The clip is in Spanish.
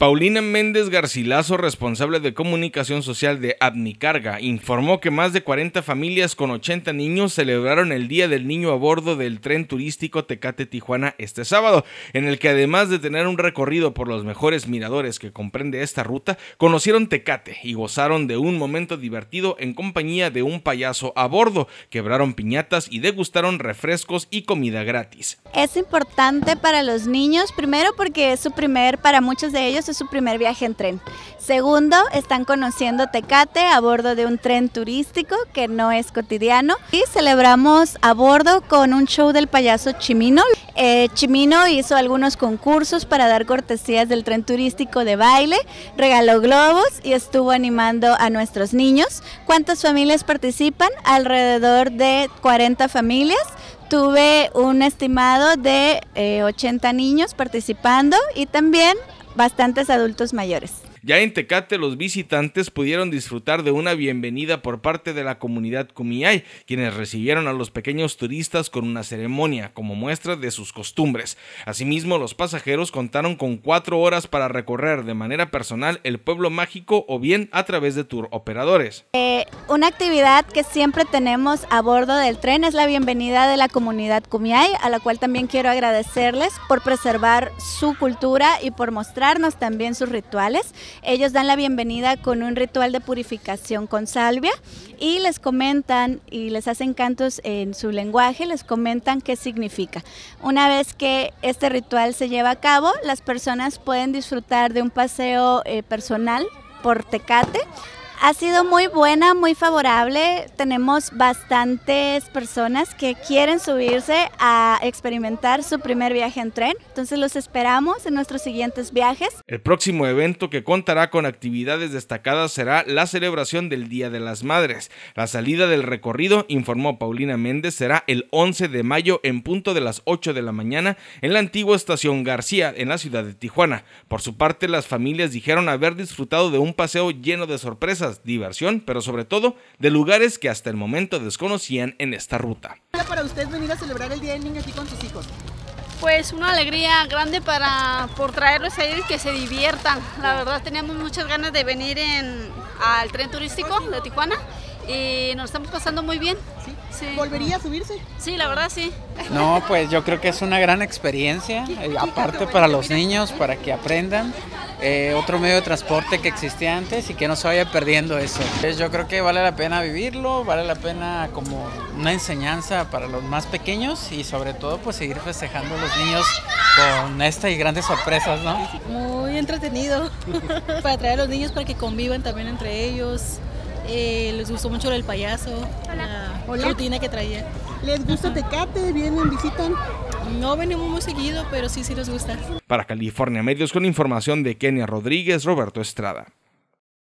Paulina Méndez Garcilaso, responsable de comunicación social de Abnicarga, informó que más de 40 familias con 80 niños celebraron el Día del Niño a bordo del tren turístico Tecate Tijuana este sábado, en el que además de tener un recorrido por los mejores miradores que comprende esta ruta, conocieron Tecate y gozaron de un momento divertido en compañía de un payaso a bordo, quebraron piñatas y degustaron refrescos y comida gratis. Es importante para los niños, primero porque es su primer, para muchos de ellos, es su primer viaje en tren. Segundo, están conociendo Tecate a bordo de un tren turístico que no es cotidiano. Y celebramos a bordo con un show del payaso Chimino. Eh, Chimino hizo algunos concursos para dar cortesías del tren turístico de baile, regaló globos y estuvo animando a nuestros niños. ¿Cuántas familias participan? Alrededor de 40 familias tuve un estimado de 80 eh, niños participando y también bastantes adultos mayores. Ya en Tecate los visitantes pudieron disfrutar de una bienvenida por parte de la comunidad Kumiai, quienes recibieron a los pequeños turistas con una ceremonia como muestra de sus costumbres. Asimismo, los pasajeros contaron con cuatro horas para recorrer de manera personal el pueblo mágico o bien a través de tour operadores. Eh, una actividad que siempre tenemos a bordo del tren es la bienvenida de la comunidad Kumiai, a la cual también quiero agradecerles por preservar su cultura y por mostrarnos también sus rituales. Ellos dan la bienvenida con un ritual de purificación con salvia y les comentan y les hacen cantos en su lenguaje, les comentan qué significa. Una vez que este ritual se lleva a cabo, las personas pueden disfrutar de un paseo eh, personal por Tecate ha sido muy buena, muy favorable. Tenemos bastantes personas que quieren subirse a experimentar su primer viaje en tren. Entonces los esperamos en nuestros siguientes viajes. El próximo evento que contará con actividades destacadas será la celebración del Día de las Madres. La salida del recorrido, informó Paulina Méndez, será el 11 de mayo en punto de las 8 de la mañana en la antigua estación García en la ciudad de Tijuana. Por su parte, las familias dijeron haber disfrutado de un paseo lleno de sorpresas diversión, pero sobre todo de lugares que hasta el momento desconocían en esta ruta. para usted venir a celebrar el Día del Niño aquí con sus hijos? Pues una alegría grande para por traerlos a ellos que se diviertan. La verdad teníamos muchas ganas de venir en, al tren turístico de Tijuana y nos estamos pasando muy bien. ¿Volvería a subirse? Sí, la verdad sí. No, pues yo creo que es una gran experiencia, eh, aparte para los niños, para que aprendan. Eh, otro medio de transporte que existía antes y que no se vaya perdiendo eso. yo creo que vale la pena vivirlo, vale la pena como una enseñanza para los más pequeños y sobre todo pues seguir festejando a los niños con esta y grandes sorpresas, ¿no? Muy entretenido para traer a los niños para que convivan también entre ellos. Eh, les gustó mucho el payaso, la rutina que traía. ¿Les gusta Tecate? ¿Vienen, visitan? No venimos muy seguido, pero sí, sí nos gusta. Para California Medios con información de Kenia Rodríguez, Roberto Estrada.